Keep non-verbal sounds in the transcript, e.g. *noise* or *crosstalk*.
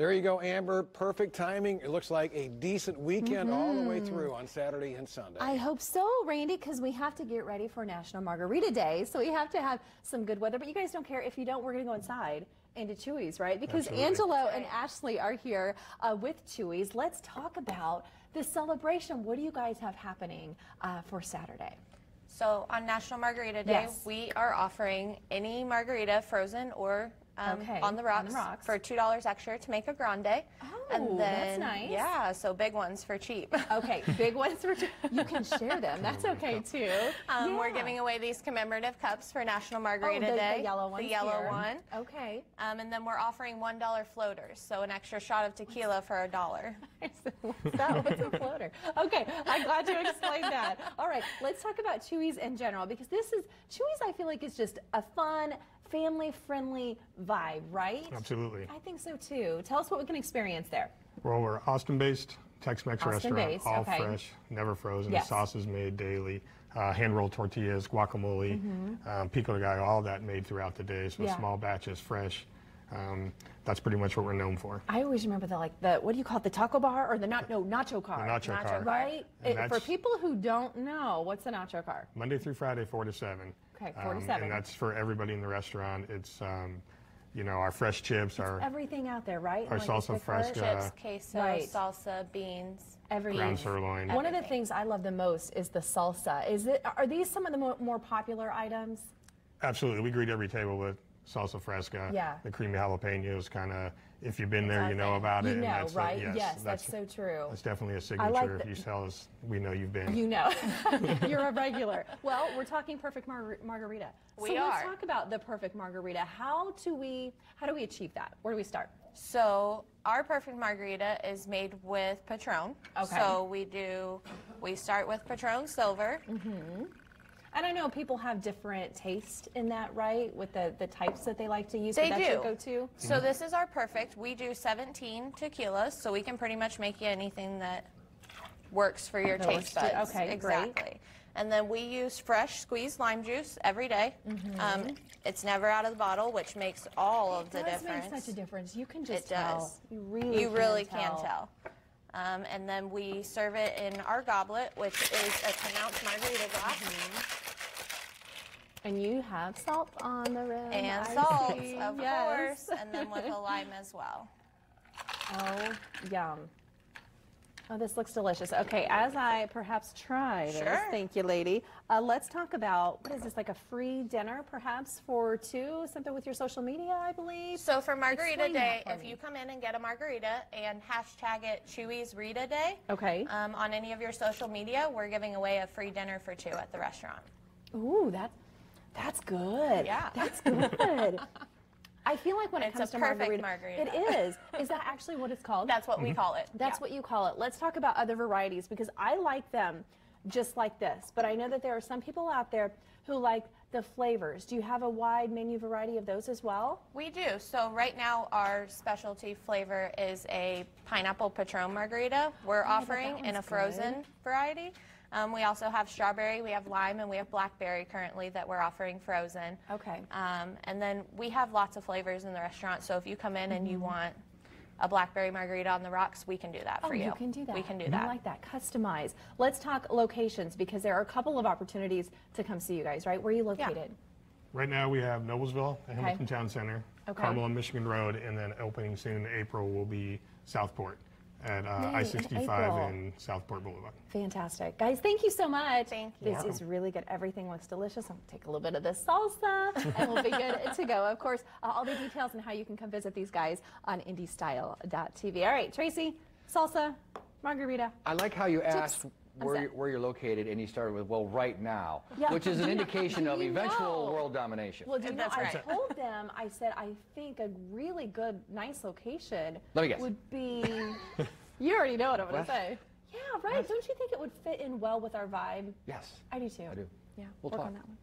There you go, Amber. Perfect timing. It looks like a decent weekend all the way through on Saturday and Sunday. I hope so, Randy, because we have to get ready for National Margarita Day. So we have to have some good weather. But you guys don't care. If you don't, we're going to go inside into Chuy's, right? Because Absolutely. Angelo and Ashley are here uh, with Chuy's. Let's talk about the celebration. What do you guys have happening uh, for Saturday? So on National Margarita Day, Yes. we are offering any margarita, frozen or um, Okay, on, the on rocks the rocks. for two dollars extra to make a grande. Oh, and then, that's nice. Yeah, so big ones for cheap. *laughs* Okay, big ones for you can share them. That's okay too. Um, We're giving away these commemorative cups for National oh, Margarita the, Day. the yellow one. The yellow here. one. Okay. Um, and then we're offering one dollar floaters, so an extra shot of tequila for a dollar. *laughs* What's that? What's a floater? Okay, I'm glad you explained that. All right, let's talk about Chuy's in general because this is Chuy's. I feel like is just a fun, family-friendly vibe, right? Absolutely. I think so too. Tell us what we can experience there. Well, we're Austin-based Tex-Mex restaurant, Austin-based, all okay. fresh, never frozen. Yes. Sauce is made daily. Uh, hand-rolled tortillas, guacamole, um, pico de gallo, all that made throughout the day. So. Yeah. small batches, fresh. Um, that's pretty much what we're known for. I always remember the like the what do you call it? The taco bar or the not no nacho car? The nacho Nacho car. Right. It- for people who don't know, what's a nacho car? Monday through Friday, 4 to 7. Okay, 4 to Um, And that's for everybody in the restaurant. It's, um, you know, our fresh chips, our Everything out there, right? Our Like salsa fresca. Chips, queso, Right. salsa, beans. Every ground sirloin. One of the things I love the most is the salsa. Is it? Are these some of the more, more popular items? Absolutely. We greet every table with salsa fresca. Yeah. The creamy jalapenos kind of, if you've been there, you know about it. You and know, that's, uh, right? yes, yes, that's, so true. That's definitely a signature. like if the- you tell us, we know you've been. You know, *laughs* *laughs* you're a regular. Well, we're talking perfect mar- margarita. We so let's talk about the perfect margarita. How do we? How do we achieve that? Where do we start? So our perfect margarita is made with Patron. Okay. So we do, we start with Patron Silver. And I know people have different taste in that, right? With the, the types that they like to use. They but that's do. go-to. So this is our perfect. We do 17 tequilas, so we can pretty much make you anything that works for your taste buds. okay, great. exactly. And then we use fresh squeezed lime juice every day. Mm-hmm. Um, it's never out of the bottle, which makes all of the difference. it does difference. make such a difference. You can just It tell. does. You really, you can really tell. can tell. Um, and then we serve it in our goblet, which is a 10 ounce margarita glass. And you have salt on the rim. And I salt, see. of Yes. course, and then with a lime as well. *laughs* Oh, yum. Oh, this looks delicious. Okay, as I perhaps try this, Sure. thank you, lady. Uh, let's talk about what is this like a free dinner, perhaps for two? Something with your social media, I believe. So for Margarita Explain Day, if you come in and get a margarita and hashtag it Chuy's Rita Day Okay. um, on any of your social media, we're giving away a free dinner for two at the restaurant. Ooh, that that's good. Yeah. that's good. *laughs* I feel like when it comes a to perfect margarita, margarita. it is. Is that actually what it's called? That's what we mm-hmm. call it. That's Yeah. what you call it. Let's talk about other varieties because I like them just like this. But I know that there are some people out there who like the flavors. Do you have a wide menu variety of those as well? We do. So right now, our specialty flavor is a pineapple Patron margarita. We're Oh, offering in a frozen good. variety. Um, we also have strawberry, we have lime, and we have blackberry currently that we're offering frozen. Okay. Um, and then we have lots of flavors in the restaurant. So if you come in and Mm-hmm. you want a blackberry margarita on the rocks, we can do that for oh, you. you can do that. We can do that. I that. like that. Customize. Let's talk locations because there are a couple of opportunities to come see you guys, right? Where are you located? Right now we have Noblesville, at Okay. Hamilton Town Center, Okay. Carmel and Michigan Road, and then opening soon in April will be Southport at uh, Yay, I-65 in, and Southport Boulevard. Fantastic. Guys, thank you so much. Thank you. This is really good. Everything looks delicious. I'm going to take a little bit of this salsa and we'll be good to go. Of course, uh, all the details and how you can come visit these guys on indystyle.tv. All right, Tracy, salsa, margarita. I like how you asked I'm where you're, where you're located, and you started with, well, right now, Yeah. which is an *laughs* indication of eventual know? world domination. Well, do you know, That's I told *laughs* them, I said, I think a really good, nice location Let me guess. would be, *laughs* you already know what I'm going to say. Yeah, right. Don't you think it would fit in well with our vibe? yes. I do too. I do. Yeah, We'll work talk. on that one.